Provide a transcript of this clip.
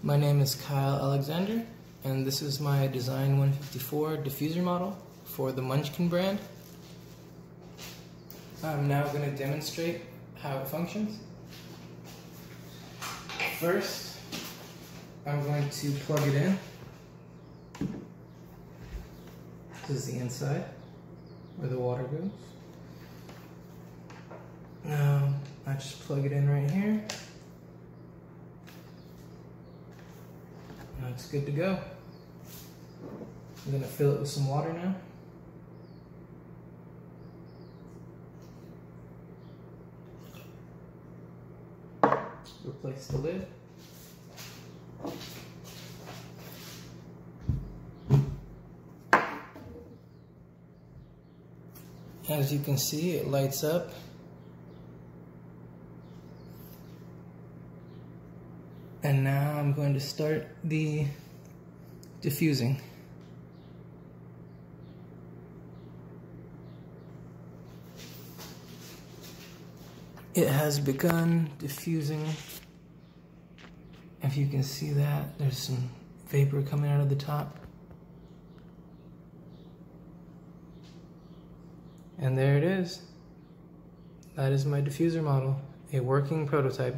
My name is Kyle Alexander, and this is my Design 154 diffuser model for the Munchkin brand. I'm now going to demonstrate how it functions. First, I'm going to plug it in. This is the inside where the water goes. Now, I just plug it in right here. It's good to go. I'm gonna fill it with some water now. Replace the lid. As you can see, it lights up. And now I'm going to start the diffusing. It has begun diffusing. If you can see that, there's some vapor coming out of the top. And there it is. That is my diffuser model, a working prototype.